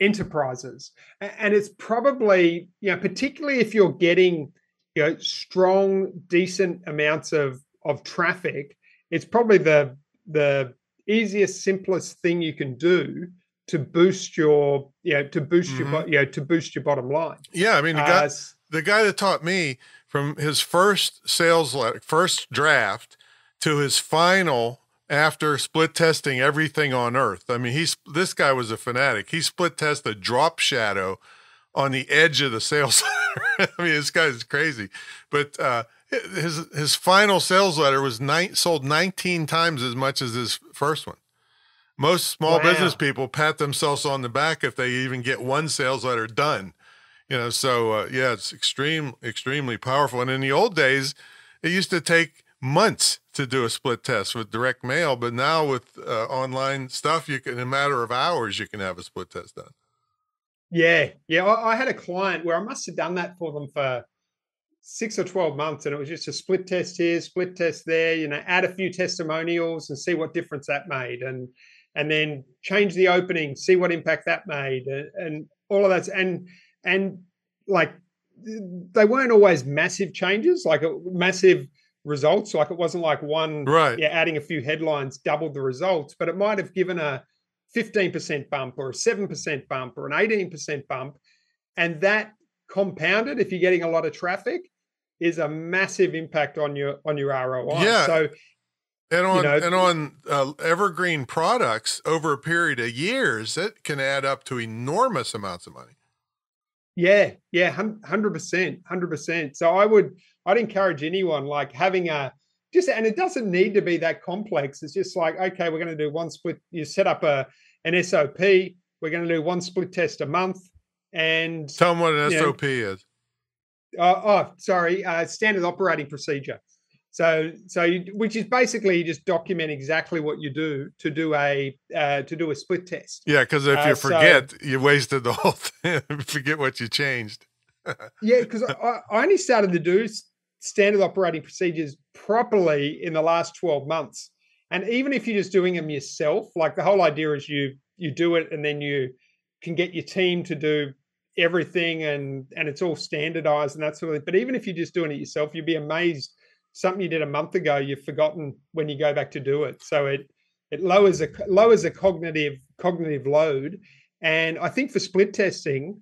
enterprises, and it's probably you know particularly if you're getting you know strong decent amounts of of traffic it's probably the the easiest simplest thing you can do to boost your you know to boost your bo- you know to boost your bottom line Yeah. I mean, the Uh, guy, s- the guy that taught me from his first sales letter, first draft to his final after split testing everything on earth. I mean, he's this guy was a fanatic. He split tested a drop shadow on the edge of the sales letter. I mean, this guy's crazy. But uh, his his final sales letter was nine, sold 19 times as much as his first one. Most small Wow. business people pat themselves on the back if they even get one sales letter done. You know, so uh, yeah, it's extreme, extremely powerful. And in the old days, it used to take months to do a split test with direct mail, but now with uh, online stuff, you can in a matter of hours you can have a split test done. yeah yeah I, I had a client where i must have done that for them for six or 12 months and it was just a split test here split test there you know add a few testimonials and see what difference that made and and then change the opening see what impact that made and, and all of that and and like they weren't always massive changes like a massive results like it wasn't like one Right. yeah adding a few headlines doubled the results but it might have given a 15% bump or a 7% bump or an 18% bump and that compounded if you're getting a lot of traffic is a massive impact on your on your ROI Yeah. so And on know, and on uh, evergreen products over a period of years, it can add up to enormous amounts of money. Yeah, yeah, hundred percent, hundred percent. So I would, I'd encourage anyone like having a just, and it doesn't need to be that complex. It's just like, okay, we're going to do one split. You set up a an SOP. We're going to do one split test a month, and tell them what an SOP know, is. Uh, oh, sorry, uh, standard operating procedure. So, so you, which is basically you just document exactly what you do to do a uh, to do a split test. Yeah, because if you uh, forget, so, you wasted the whole thing. forget what you changed. yeah, because I, I only started to do standard operating procedures properly in the last twelve months, and even if you're just doing them yourself, like the whole idea is you you do it and then you can get your team to do everything and and it's all standardized and that sort of thing. But even if you're just doing it yourself, you'd be amazed something you did a month ago you've forgotten when you go back to do it. So it it lowers a lowers a cognitive cognitive load. And i think for split testing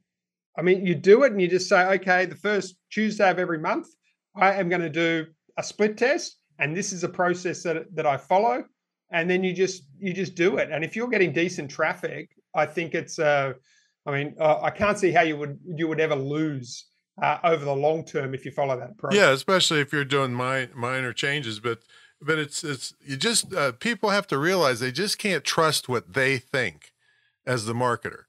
i mean you do it and you just say okay the first tuesday of every month i am going to do a split test and this is a process that that i follow. And then you just you just do it. And if you're getting decent traffic i think it's uh i mean uh, i can't see how you would you would ever lose uh, over the long term if you follow that process. Yeah, especially if you're doing my, minor changes, but but it's it's you just uh, people have to realize they just can't trust what they think as the marketer.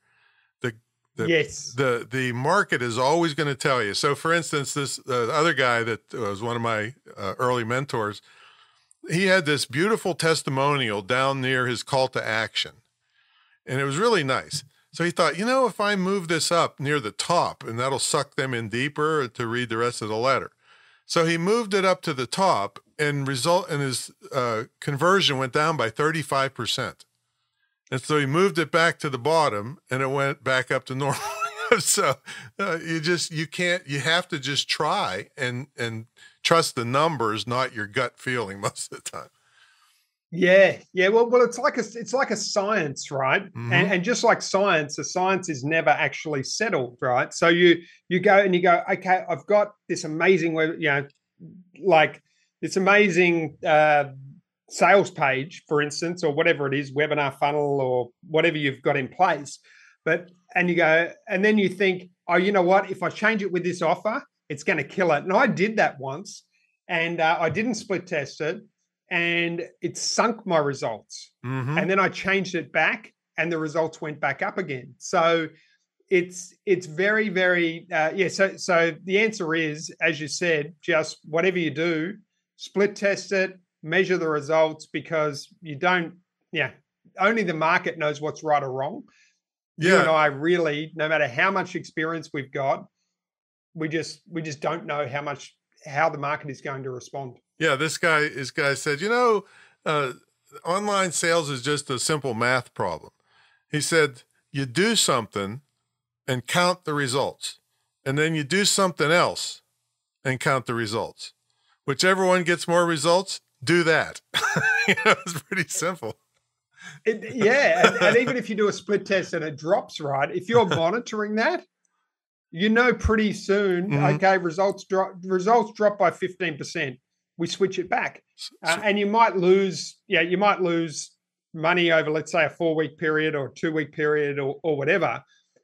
The the yes. the the market is always going to tell you. So, for instance, this uh, other guy that was one of my uh, early mentors, he had this beautiful testimonial down near his call to action, and it was really nice. So he thought, you know, if I move this up near the top and that'll suck them in deeper to read the rest of the letter. So he moved it up to the top and result and his uh, conversion went down by 35%. And so he moved it back to the bottom and it went back up to normal. so uh, you just you can't you have to just try and and trust the numbers, not your gut feeling most of the time. Yeah, yeah. Well, well, it's like a it's like a science, right? Mm-hmm. And, and just like science, the science is never actually settled, right? So you you go and you go, okay, I've got this amazing, you know, like this amazing uh, sales page, for instance, or whatever it is, webinar funnel or whatever you've got in place. But and you go, and then you think, oh, you know what? If I change it with this offer, it's going to kill it. And I did that once, and uh, I didn't split test it and it sunk my results. Mm-hmm. And then I changed it back and the results went back up again. So it's it's very very uh, yeah so so the answer is as you said just whatever you do split test it measure the results because you don't yeah only the market knows what's right or wrong yeah. you and i really no matter how much experience we've got we just we just don't know how much how the market is going to respond yeah, this guy, this guy said, you know, uh, online sales is just a simple math problem. He said, you do something and count the results, and then you do something else and count the results. Whichever one gets more results, do that. you know, it's pretty simple. It, yeah, and, and even if you do a split test and it drops right, if you're monitoring that, you know pretty soon. Mm-hmm. Okay, results drop. Results drop by fifteen percent we switch it back. Uh, and you might lose, yeah, you might lose money over, let's say, a four week period or two week period or, or whatever.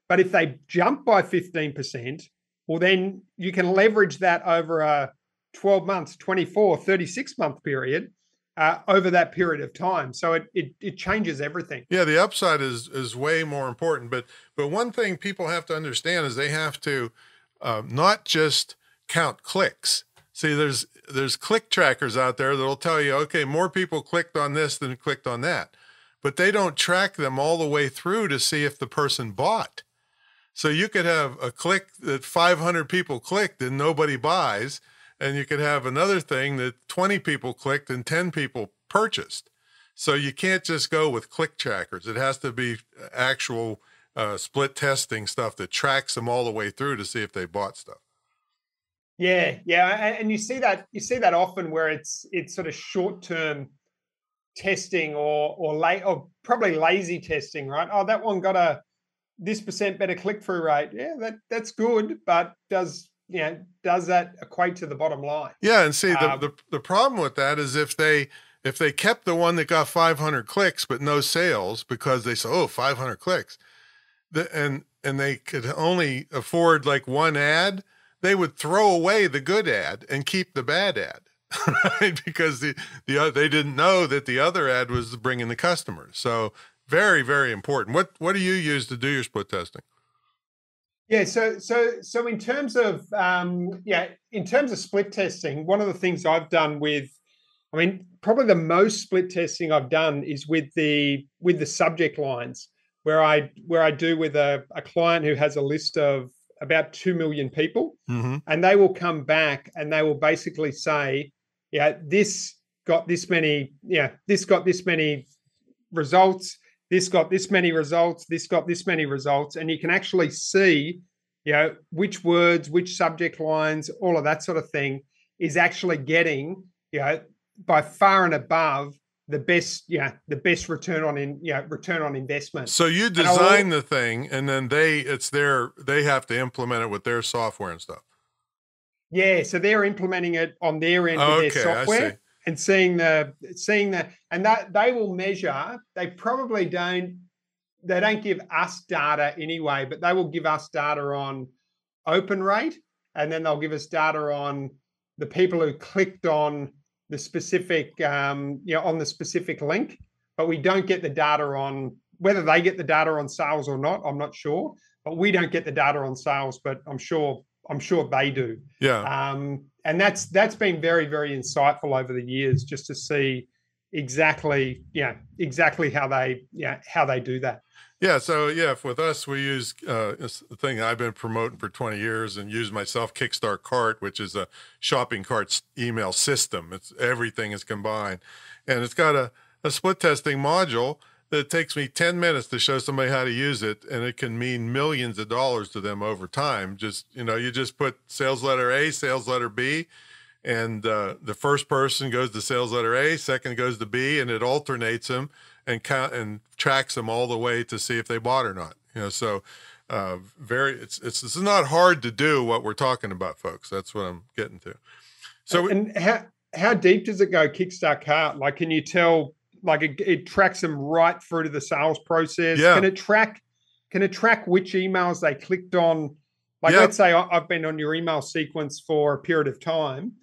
But if they jump by 15%, well, then you can leverage that over a 12 months, 24, 36 month period. Uh, over that period of time, so it, it it changes everything. Yeah, the upside is is way more important. But but one thing people have to understand is they have to uh, not just count clicks. See, there's there's click trackers out there that'll tell you, okay, more people clicked on this than clicked on that. But they don't track them all the way through to see if the person bought. So you could have a click that 500 people clicked and nobody buys, and you could have another thing that 20 people clicked and 10 people purchased. So you can't just go with click trackers. It has to be actual uh, split testing stuff that tracks them all the way through to see if they bought stuff. Yeah, yeah, and you see that you see that often where it's it's sort of short term testing or or late or probably lazy testing, right? Oh, that one got a this percent better click through rate. Yeah, that that's good, but does you know does that equate to the bottom line? Yeah, and see the, um, the the problem with that is if they if they kept the one that got 500 clicks but no sales because they said oh 500 clicks, the, and and they could only afford like one ad, they would throw away the good ad and keep the bad ad. Right? Because the the they didn't know that the other ad was bringing the customers. So very very important. What what do you use to do your split testing? Yeah, so so so in terms of um, yeah, in terms of split testing, one of the things I've done with, I mean, probably the most split testing I've done is with the with the subject lines, where I where I do with a, a client who has a list of about two million people, Mm-hmm. and they will come back and they will basically say, yeah, this got this many, yeah, this got this many results, this got this many results, this got this many results, and you can actually see, you know, which words, which subject lines, all of that sort of thing is actually getting, you know, by far and above the best, yeah, the best return on in, yeah, return on investment. So you design the thing, and then they it's their they have to implement it with their software and stuff. Yeah, so they're implementing it on their end with Okay, their software and seeing the seeing the and that they will measure. They probably don't they don't give us data anyway, but they will give us data on open rate, and then they'll give us data on the people who clicked on the specific um, you know on the specific link. But we don't get the data on whether they get the data on sales or not. I'm not sure, but we don't get the data on sales. But I'm sure I'm sure they do Yeah. um, and that's that's been very very insightful over the years just to see exactly yeah exactly how they yeah how they do that Yeah, so yeah, with us we use uh, thing I've been promoting for 20 years and use myself Kickstart Cart, which is a shopping cart email system. It's everything is combined, and it's got a, a split testing module that takes me 10 minutes to show somebody how to use it, and it can mean millions of dollars to them over time. Just you know, you just put sales letter A, sales letter B, and uh, the first person goes to sales letter A, second goes to B, and it alternates them and count and tracks them all the way to see if they bought or not. You know, so uh, very it's it's it's not hard to do what we're talking about, folks. That's what I'm getting to. So and how how deep does it go kickstart cart like can you tell like it, it tracks them right through to the sales process Yeah. can it track can it track which emails they clicked on like Yeah. let's say i've been on your email sequence for a period of time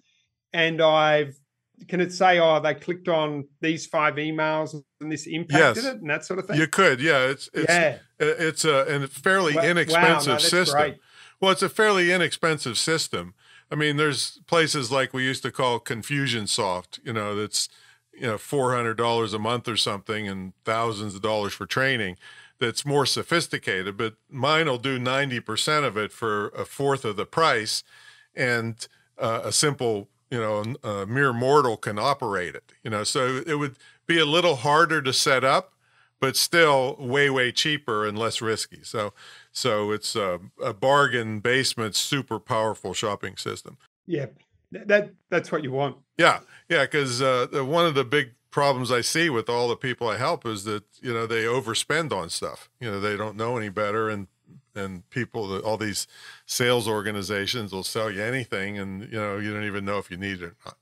and i've can it say oh they clicked on these five emails and this impacted Yes. it and that sort of thing you could, yeah, it's it's yeah it's a and a fairly Wa- wow, no, inexpensive system. great. Well, it's a fairly inexpensive system. I mean, there's places like we used to call Confusion Soft, you know, that's you know four hundred dollars a month or something, and thousands of dollars for training. That's more sophisticated, but mine will do ninety percent of it for a fourth of the price, and uh, a simple, you know, a mere mortal can operate it. You know, so it would be a little harder to set up, but still way way cheaper and less risky. So so it's a, a bargain basement, super powerful shopping system. yeah that that's what you want Yeah, yeah, because uh, one of the big problems I see with all the people I help is that you know they overspend on stuff. You know they don't know any better, and and people, all these sales organizations will sell you anything, and you know you don't even know if you need it or not.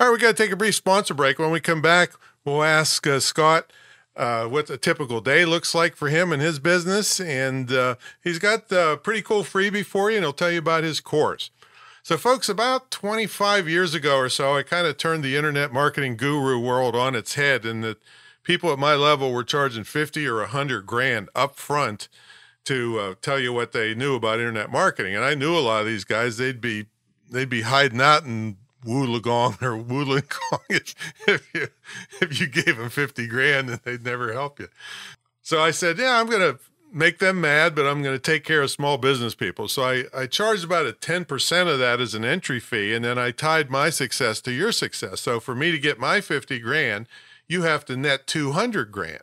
All right, we got to take a brief sponsor break. When we come back, we'll ask uh, Scott uh, what a typical day looks like for him and his business, and uh, he's got a pretty cool freebie for you, and he'll tell you about his course. So, folks, about 25 years ago or so, I kind of turned the internet marketing guru world on its head, and that people at my level were charging 50 or 100 grand up front to uh, tell you what they knew about internet marketing. And I knew a lot of these guys; they'd be they'd be hiding out in Woolagong or Wollongong if, if you if you gave them 50 grand, and they'd never help you. So I said, yeah, I'm going to make them mad, but I'm going to take care of small business people. So I, I charged about a 10% of that as an entry fee. And then I tied my success to your success. So for me to get my 50 grand, you have to net 200 grand.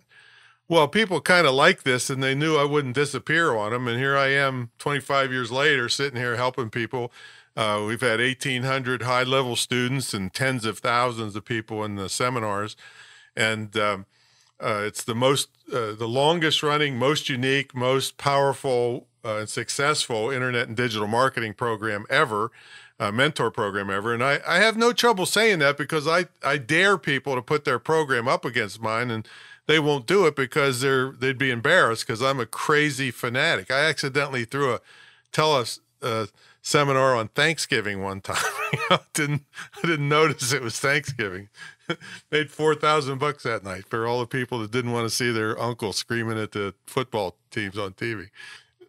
Well, people kind of like this and they knew I wouldn't disappear on them. And here I am 25 years later sitting here helping people. Uh, we've had 1,800 high level students and tens of thousands of people in the seminars. And, um, uh, it's the most, uh, the longest running, most unique, most powerful, uh, and successful internet and digital marketing program ever, uh, mentor program ever. And I, I have no trouble saying that because I, I dare people to put their program up against mine, and they won't do it because they're they'd be embarrassed because I'm a crazy fanatic. I accidentally threw a tele uh, seminar on Thanksgiving one time. I didn't I didn't notice it was Thanksgiving. Made four thousand bucks that night for all the people that didn't want to see their uncle screaming at the football teams on TV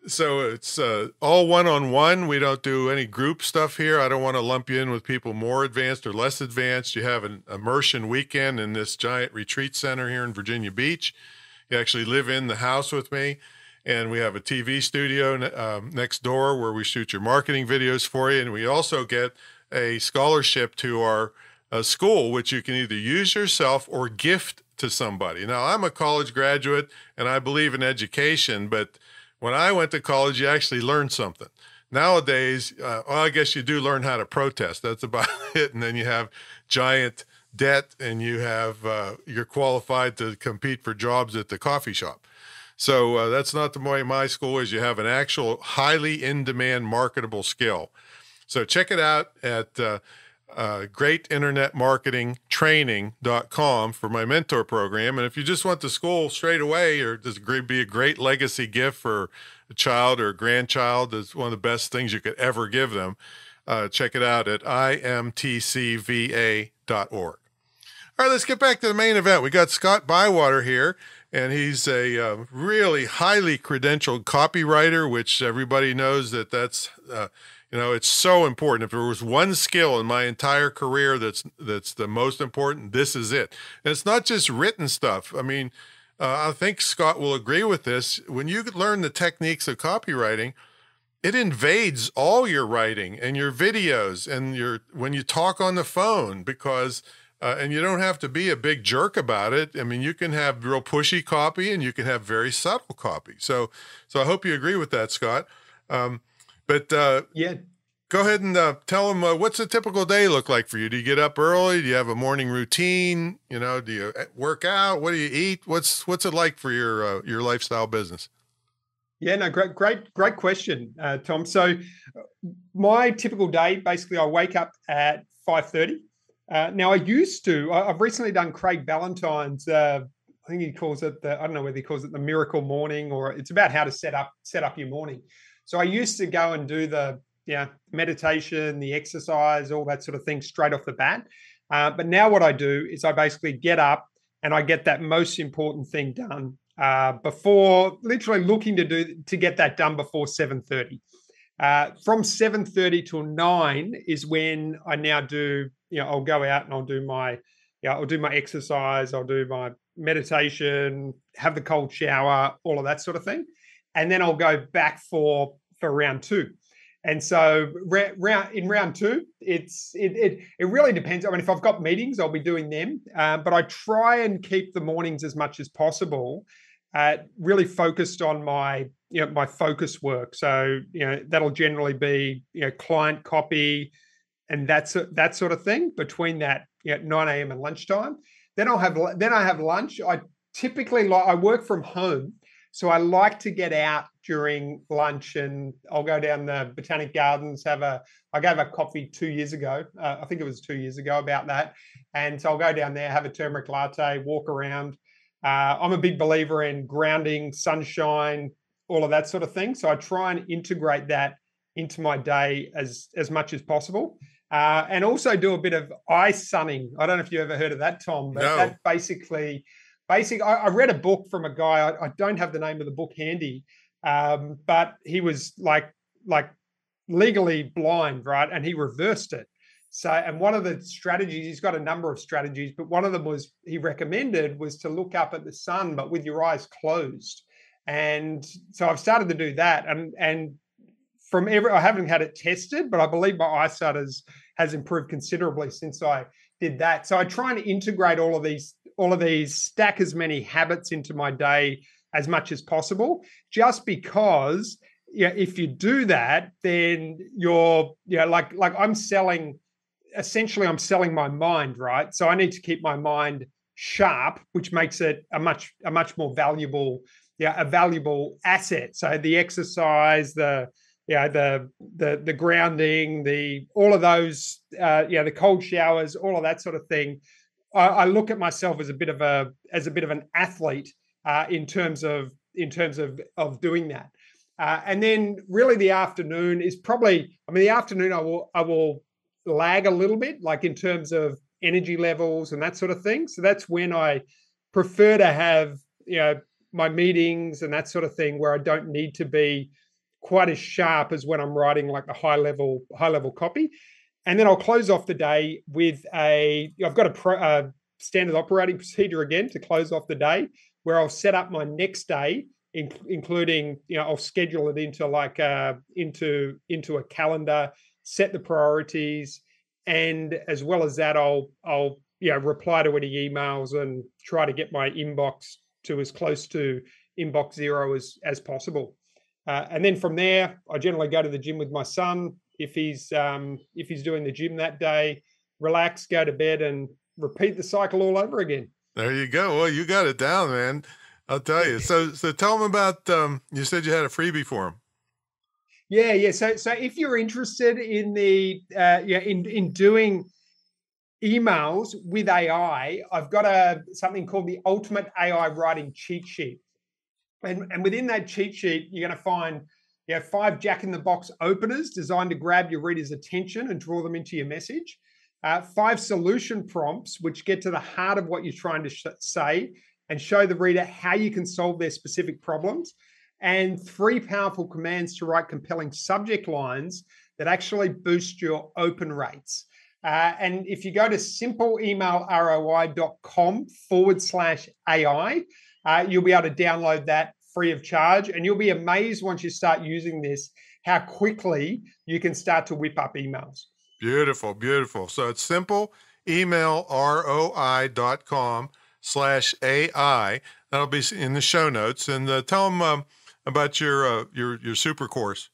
so it's uh, all one on one. We don't do any group stuff here. I don't want to lump you in with people more advanced or less advanced. You have an immersion weekend in this giant retreat center here in Virginia Beach. You actually live in the house with me, and we have a TV studio um, next door where we shoot your marketing videos for you. And we also get a scholarship to our uh, school, which you can either use yourself or gift to somebody. Now, I'm a college graduate and I believe in education, but when I went to college, you actually learned something. Nowadays, uh, well, I guess you do learn how to protest. That's about it. And then you have giant debt, and you have uh, you're qualified to compete for jobs at the coffee shop. So uh, that's not the way my school is. You have an actual highly in demand marketable skill. So check it out at uh, greatinternetmarketingtraining.com for my mentor program. And if you just want the school straight away, or does it be a great legacy gift for a child or a grandchild, is one of the best things you could ever give them. Uh, check it out at imtcva.org. All right, let's get back to the main event. We got Scott Bywater here, and he's a uh, really highly credentialed copywriter, which everybody knows that that's uh, you know, it's so important. If there was one skill in my entire career that's that's the most important, this is it. And it's not just written stuff. I mean, uh, I think Scott will agree with this. When you learn the techniques of copywriting, it invades all your writing and your videos and your when you talk on the phone because uh, and you don't have to be a big jerk about it. I mean, you can have real pushy copy and you can have very subtle copy. So, so I hope you agree with that, Scott. Um, but uh, yeah, go ahead and uh, tell them uh, what's a typical day look like for you. Do you get up early? Do you have a morning routine? You know, do you uh, work out? What do you eat? What's what's it like for your uh, your lifestyle business? Yeah, no, great, great, great question, uh, Tom. So, my typical day, basically, I wake up at five thirty. Uh, now, I used to. I've recently done Craig Ballantyne's. I think he calls it the. I don't know whether he calls it the miracle morning or it's about how to set up set up your morning. So I used to go and do the yeah meditation, the exercise, all that sort of thing straight off the bat. Uh, but now what I do is I basically get up and I get that most important thing done uh, before literally looking to do to get that done before 7:30. Uh, from 7:30 till 9 is when I now do, you know, I'll go out and I'll do my, yeah, I'll do my exercise, I'll do my meditation, have the cold shower, all of that sort of thing and then I'll go back for for round two. And so round in round two, it's it, it it really depends. I mean, if I've got meetings, I'll be doing them, um, but I try and keep the mornings as much as possible, uh, really focused on my you know my focus work. So you know that'll generally be you know client copy, and that's that sort of thing between that you know, 9 a.m. and lunchtime. Then I'll have then I have lunch. I typically like I work from home. So I like to get out during lunch and I'll go down the Botanic Gardens, have a, I gave a coffee two years ago. Uh, I think it was two years ago about that. And so I'll go down there, have a turmeric latte, walk around. Uh, I'm a big believer in grounding, sunshine, all of that sort of thing. So I try and integrate that into my day as, as much as possible. Uh, and also do a bit of eye sunning. I don't know if you ever heard of that, Tom, but no. that basically basically, I, I, read a book from a guy. I, I, don't have the name of the book handy, um, but he was like like legally blind, right? And he reversed it. So, and one of the strategies, he's got a number of strategies, but one of them was he recommended was to look up at the sun, but with your eyes closed. And so I've started to do that, and and from every, I haven't had it tested, but I believe my eyesight has has improved considerably since I did that. So I try and integrate all of these all of these, stack as many habits into my day as much as possible, just because yeah, if you do that, then you're yeah, like like I'm selling essentially I'm selling my mind, right? So I need to keep my mind sharp, which makes it a much a much more valuable, yeah, a valuable asset. So the exercise, the yeah, the the the grounding, the all of those, uh, yeah, the cold showers, all of that sort of thing I, I, look at myself as a bit of a as a bit of an athlete uh, in terms of in terms of of doing that. Uh, and then really the afternoon is probably I mean the afternoon I will I will lag a little bit like in terms of energy levels and that sort of thing. So that's when I prefer to have you know my meetings and that sort of thing where I don't need to be quite as sharp as when I'm writing like a high level high level copy. And then I'll close off the day with a I've got a, pro, a standard operating procedure again to close off the day where I'll set up my next day in, including you know I'll schedule it into like uh into into a calendar set the priorities and as well as that I'll I'll you know reply to any emails and try to get my inbox to as close to inbox zero as as possible. Uh, and then from there, I generally go to the gym with my son if he's um, if he's doing the gym that day. Relax, go to bed, and repeat the cycle all over again. There you go. Well, you got it down, man. I'll tell you. So, so tell them about. Um, you said you had a freebie for him. Yeah, yeah. So, so if you're interested in the uh, yeah in in doing emails with AI, I've got a something called the Ultimate AI Writing Cheat Sheet, and and within that cheat sheet, you're going to find you know five Jack in the Box openers designed to grab your reader's attention and draw them into your message. Uh, five solution prompts which get to the heart of what you're trying to sh- say and show the reader how you can solve their specific problems. And three powerful commands to write compelling subject lines that actually boost your open rates. Uh, and if you go to simpleemailroi.com forward slash AI, uh, you'll be able to download that free of charge. And you'll be amazed once you start using this how quickly you can start to whip up emails. Beautiful, beautiful. So it's simple email emailroi.com slash AI. That'll be in the show notes. And uh, tell them um, about your, uh, your, your super course.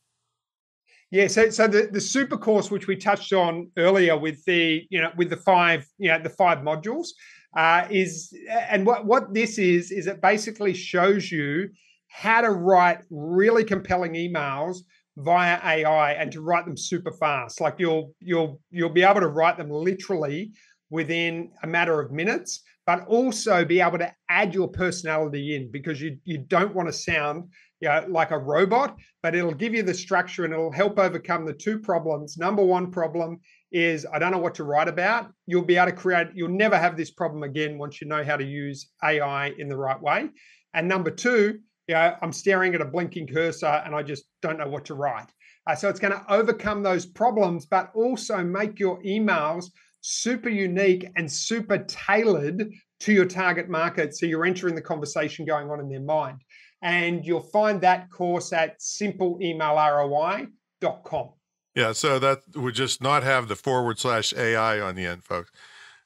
Yeah, so so the, the super course which we touched on earlier with the you know with the five you know the five modules uh, is and what what this is is it basically shows you how to write really compelling emails via AI and to write them super fast. Like you'll you'll you'll be able to write them literally within a matter of minutes, but also be able to add your personality in because you you don't want to sound you know, like a robot, but it'll give you the structure and it'll help overcome the two problems. Number one problem is I don't know what to write about. You'll be able to create, you'll never have this problem again once you know how to use AI in the right way. And number two, know, I'm staring at a blinking cursor and I just don't know what to write. Uh, so it's going to overcome those problems, but also make your emails super unique and super tailored to your target market. So you're entering the conversation going on in their mind. And you'll find that course at simpleemailroi.com. Yeah, so that would just not have the forward slash AI on the end, folks.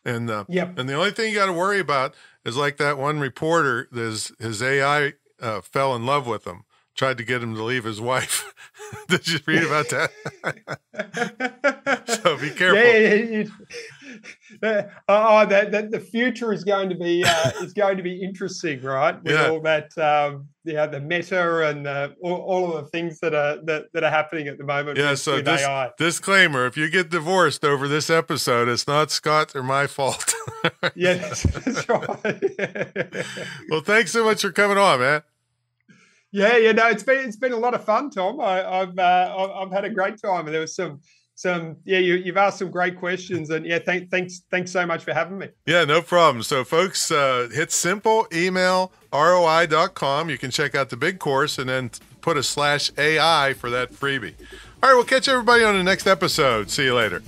And uh, yep. and the only thing you got to worry about is like that one reporter, his his AI uh, fell in love with him, tried to get him to leave his wife. Did you read about that? so be careful. Yeah, yeah, yeah. Uh, oh, that, that the future is going to be uh, is going to be interesting, right? With yeah. all that, um, yeah, the meta and the, all, all, of the things that are that, that are happening at the moment. Yeah. With, so with dis- AI. disclaimer: if you get divorced over this episode, it's not Scott or my fault. yeah, that's, that's right. well, thanks so much for coming on, man. Yeah, yeah, no, it's been it's been a lot of fun, Tom. I, have uh, I've had a great time, and there was some some yeah, you, have asked some great questions, and yeah, thank, thanks thanks so much for having me. Yeah, no problem. So, folks, uh, hit simple email roi.com. You can check out the big course, and then put a slash AI for that freebie. All right, we'll catch everybody on the next episode. See you later.